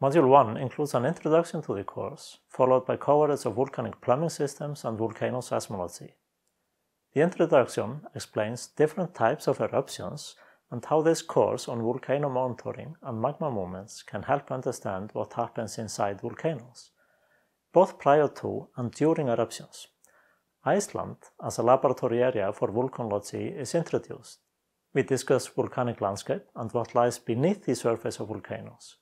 Module 1 includes an introduction to the course, followed by coverage of volcanic plumbing systems and volcano seismology. The introduction explains different types of eruptions and how this course on volcano monitoring and magma movements can help understand what happens inside volcanoes, both prior to and during eruptions. Iceland, as a laboratory area for volcanology, is introduced. We discuss volcanic landscape and what lies beneath the surface of volcanoes.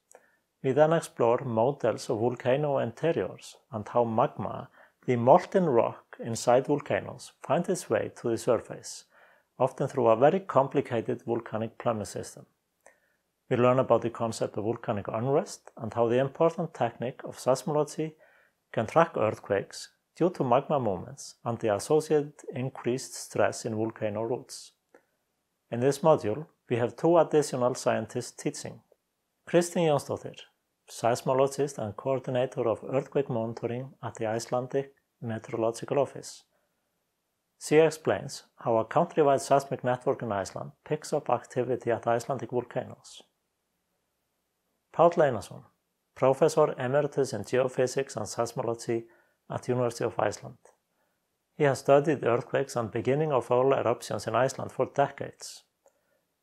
We then explore models of volcano interiors and how magma, the molten rock inside volcanoes, finds its way to the surface, often through a very complicated volcanic plumbing system. We learn about the concept of volcanic unrest and how the important technique of seismology can track earthquakes due to magma movements and the associated increased stress in volcano roots. In this module, we have two additional scientists teaching. Kristín Jónsdóttir, seismologist and coordinator of earthquake monitoring at the Icelandic Meteorological Office. She explains how a countrywide seismic network in Iceland picks up activity at Icelandic volcanoes. Páll Einarsson, Professor Emeritus in Geophysics and Seismology at the University of Iceland. He has studied earthquakes and beginning of all eruptions in Iceland for decades.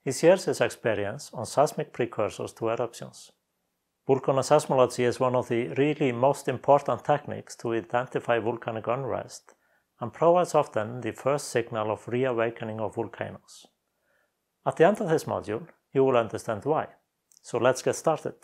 He shares his experience on seismic precursors to eruptions. Volcanoseismology is one of the really most important techniques to identify volcanic unrest and provides often the first signal of reawakening of volcanoes. At the end of this module, you will understand why. So let's get started.